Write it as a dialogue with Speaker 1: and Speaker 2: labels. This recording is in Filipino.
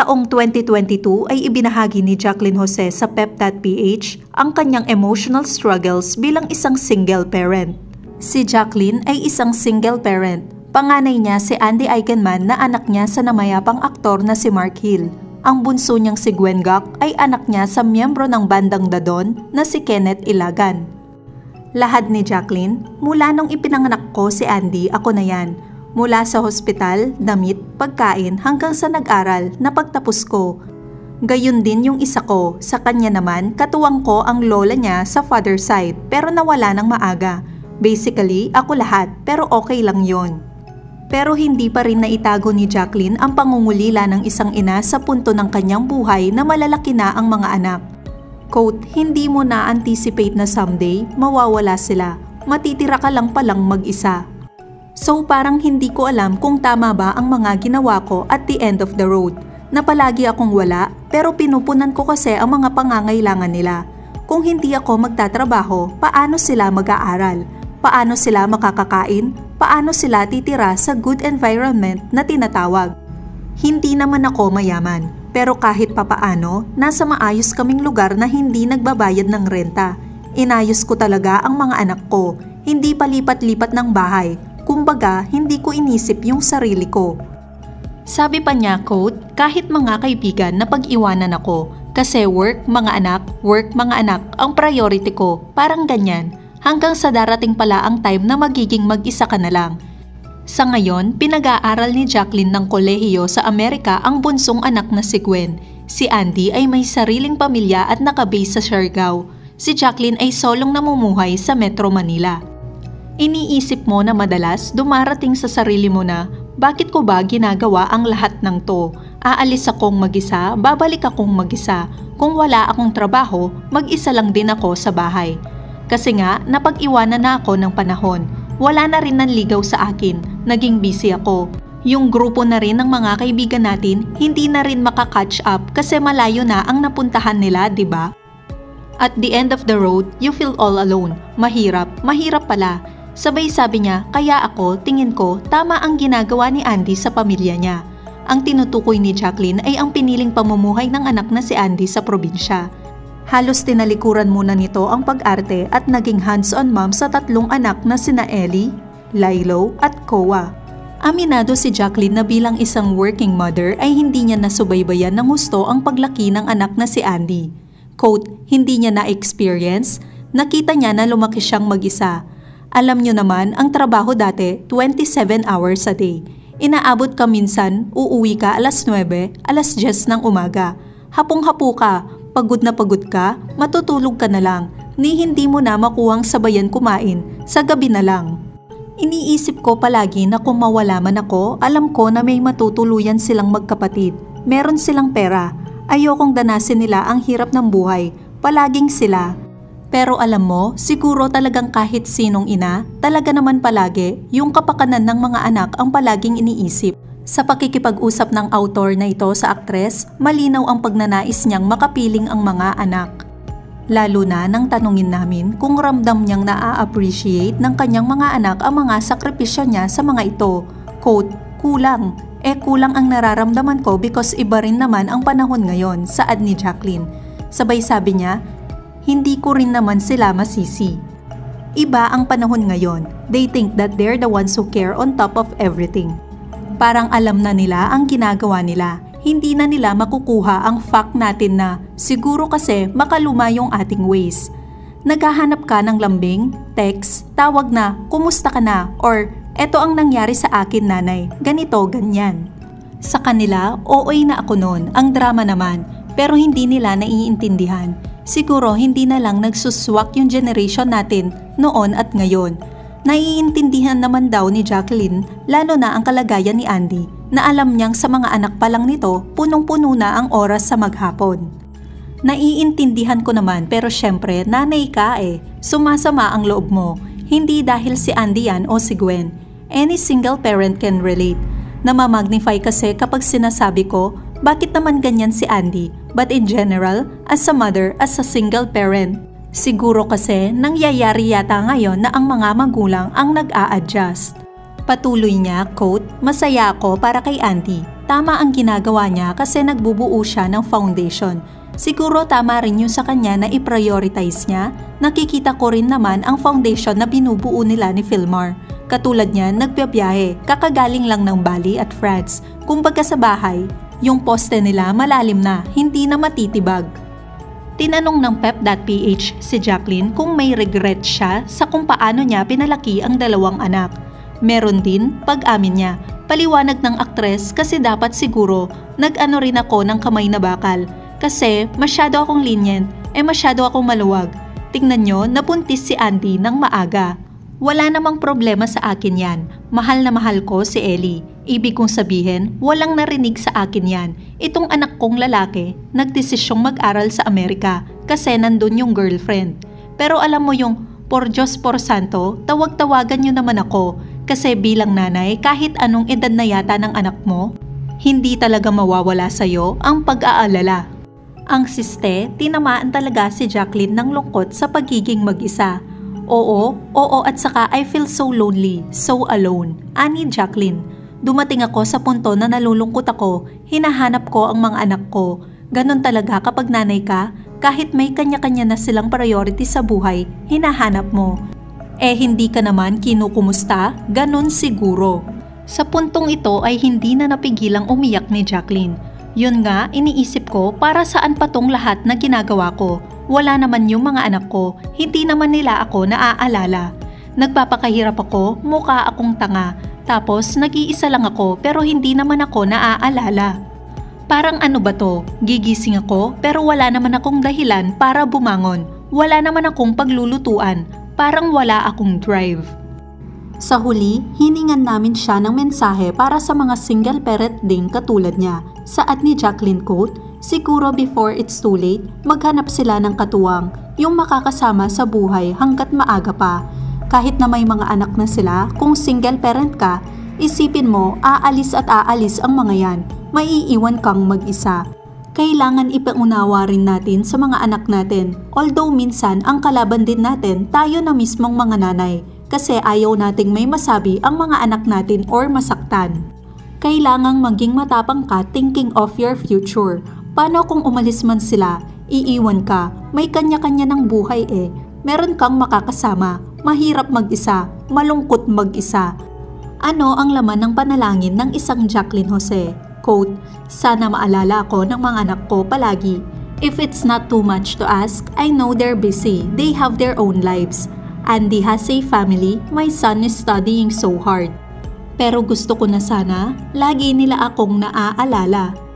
Speaker 1: Taong 2022 ay ibinahagi ni Jacqueline Jose sa Pep.ph ang kanyang emotional struggles bilang isang single parent. Si Jacqueline ay isang single parent. Panganay niya si Andy Eigenman na anak niya sa namayapang aktor na si Mark Hill. Ang bunso niyang si Gwen Gok ay anak niya sa miyembro ng bandang Dadon na si Kenneth Ilagan. Lahad ni Jacqueline, mula nung ipinanganak ko si Andy, ako na yan Mula sa hospital, damit, pagkain hanggang sa nag-aral na pagtapos ko. Gayun din yung isa ko, sa kanya naman katuwang ko ang lola niya sa father side pero nawala ng maaga. Basically, ako lahat pero okay lang yon. Pero hindi pa rin naitago ni Jacqueline ang pangungulila ng isang ina sa punto ng kanyang buhay na malalaki na ang mga anak. Quote, hindi mo na-anticipate na someday mawawala sila. Matitira ka lang palang mag-isa. So parang hindi ko alam kung tama ba ang mga ginawa ko at the end of the road, na palagi akong wala pero pinupunan ko kasi ang mga pangangailangan nila. Kung hindi ako magtatrabaho, paano sila mag-aaral? Paano sila makakakain? Paano sila titira sa good environment na tinatawag? Hindi naman ako mayaman, pero kahit papaano, nasa maayos kaming lugar na hindi nagbabayad ng renta. Inayos ko talaga ang mga anak ko, hindi palipat-lipat ng bahay, Kumbaga, hindi ko inisip yung sarili ko. Sabi pa niya, quote, kahit mga kaibigan na pag-iwanan ako, kasi work, mga anak, work, mga anak, ang priority ko, parang ganyan, hanggang sa darating pala ang time na magiging mag-isa ka na lang. Sa ngayon, pinag-aaral ni Jacqueline ng kolehiyo sa Amerika ang bunsong anak na si Gwen. Si Andy ay may sariling pamilya at nakabase sa Siargao. Si Jacqueline ay solong namumuhay sa Metro Manila. Iniisip mo na madalas dumarating sa sarili mo na, bakit ko ba ginagawa ang lahat ng to? Aalis akong mag-isa, babalik akong mag-isa. Kung wala akong trabaho, mag-isa lang din ako sa bahay. Kasi nga, napag-iwanan na ako ng panahon. Wala na rin nanligaw sa akin. Naging busy ako. Yung grupo na rin ng mga kaibigan natin, hindi na rin makakatch up kasi malayo na ang napuntahan nila, di ba? At the end of the road, you feel all alone. Mahirap, mahirap pala. Sabay sabi niya, kaya ako, tingin ko, tama ang ginagawa ni Andy sa pamilya niya. Ang tinutukoy ni Jacqueline ay ang piniling pamumuhay ng anak na si Andy sa probinsya. Halos tinalikuran muna nito ang pag-arte at naging hands-on mom sa tatlong anak na sina Ellie, Lilo at Koa. Aminado si Jacqueline na bilang isang working mother ay hindi niya nasubaybayan ng gusto ang paglaki ng anak na si Andy. Quote, hindi niya na-experience, nakita niya na lumaki siyang mag-isa alam nyo naman, ang trabaho dati, 27 hours a day. Inaabot ka minsan, uuwi ka alas 9, alas 10 ng umaga. Hapong-hapo ka, pagod na pagod ka, matutulog ka na lang, ni hindi mo na makuhang sabayan kumain, sa gabi na lang. Iniisip ko palagi na kung mawala man ako, alam ko na may matutuluyan silang magkapatid. Meron silang pera. Ayokong danasin nila ang hirap ng buhay. Palaging sila. Pero alam mo, siguro talagang kahit sinong ina, talaga naman palagi, yung kapakanan ng mga anak ang palaging iniisip. Sa pakikipag-usap ng autor na ito sa aktres, malinaw ang pagnanais niyang makapiling ang mga anak. Lalo na nang tanungin namin kung ramdam niyang naa-appreciate ng kanyang mga anak ang mga sakripisyo niya sa mga ito. Quote, kulang. Eh kulang ang nararamdaman ko because iba rin naman ang panahon ngayon, saad ni Jacqueline. Sabay sabi niya, hindi ko rin naman sila masisi. Iba ang panahon ngayon. They think that they're the ones who care on top of everything. Parang alam na nila ang ginagawa nila. Hindi na nila makukuha ang fact natin na siguro kasi makaluma yung ating ways. Naghahanap ka ng lambing, text, tawag na, kumusta ka na, or eto ang nangyari sa akin nanay, ganito, ganyan. Sa kanila, OA na ako noon, ang drama naman, pero hindi nila naiintindihan siguro hindi na lang nagsuswak yung generation natin noon at ngayon. Naiintindihan naman daw ni Jacqueline lalo na ang kalagayan ni Andy na alam niyang sa mga anak pa lang nito punong-puno na ang oras sa maghapon. Naiintindihan ko naman pero syempre nanay ka eh, sumasama ang loob mo. Hindi dahil si Andy yan o si Gwen. Any single parent can relate. Namamagnify kasi kapag sinasabi ko bakit naman ganyan si Andy? But in general, as a mother, as a single parent, siguro kasi nangyayari yata ngayon na ang mga magulang ang nag-a-adjust. Patuloy niya, quote, Masaya ako para kay Andy. tama ang ginagawa niya kasi nagbubuo siya ng foundation. Siguro tama rin yun sa kanya na i-prioritize niya. Nakikita ko rin naman ang foundation na binubuo nila ni Philmar. Katulad niyan, nagbiyahe, kakagaling lang ng Bali at France. Kumbaga sa bahay, yung poste nila malalim na, hindi na matitibag. Tinanong ng pep.ph si Jacqueline kung may regret siya sa kung paano niya pinalaki ang dalawang anak. Meron din pag-amin niya. Paliwanag ng aktres kasi dapat siguro nag-ano rin ako ng kamay na bakal. Kasi masyado akong lenient, eh masyado akong maluwag. Tingnan nyo, napuntis si Andy ng maaga. Wala namang problema sa akin yan. Mahal na mahal ko si Ellie. Ibig kong sabihin, walang narinig sa akin yan. Itong anak kong lalaki, nagdesisyong mag-aral sa Amerika kasi nandun yung girlfriend. Pero alam mo yung, por Diyos por Santo, tawag-tawagan nyo naman ako kasi bilang nanay kahit anong edad na yata ng anak mo, hindi talaga mawawala sa'yo ang pag-aalala. Ang siste, tinamaan talaga si Jacqueline ng lungkot sa pagiging mag-isa. Oo, oo at saka I feel so lonely, so alone. Ani Jacqueline. Dumating ako sa punto na nalulungkot ako, hinahanap ko ang mga anak ko. Ganon talaga kapag nanay ka, kahit may kanya-kanya na silang priority sa buhay, hinahanap mo. Eh hindi ka naman kinukumusta? Ganon siguro. Sa puntong ito ay hindi na napigilang umiyak ni Jacqueline. Yun nga, iniisip ko para saan pa tong lahat na ginagawa ko. Wala naman yung mga anak ko, hindi naman nila ako naaalala. Nagpapakahirap ako, mukha akong tanga, tapos nag-iisa lang ako pero hindi naman ako naaalala. Parang ano ba to? Gigising ako pero wala naman akong dahilan para bumangon. Wala naman akong paglulutuan. Parang wala akong drive. Sa huli, hiningan namin siya ng mensahe para sa mga single parent ding katulad niya. Saad ni Jacqueline quote, siguro before it's too late, maghanap sila ng katuwang, yung makakasama sa buhay hanggat maaga pa. Kahit na may mga anak na sila, kung single parent ka, isipin mo, aalis at aalis ang mga yan. Maiiwan kang mag-isa. Kailangan ipaunawa rin natin sa mga anak natin. Although minsan ang kalaban din natin tayo na mismong mga nanay kasi ayaw nating may masabi ang mga anak natin or masaktan. Kailangang maging matapang ka thinking of your future. Paano kung umalis man sila, iiwan ka, may kanya-kanya ng buhay eh. Meron kang makakasama, mahirap mag-isa, malungkot mag-isa. Ano ang laman ng panalangin ng isang Jacqueline Jose? Quote, Sana maalala ako ng mga anak ko palagi. If it's not too much to ask, I know they're busy. They have their own lives. Andy has a family, my son is studying so hard. Pero gusto ko na sana, lagi nila akong naaalala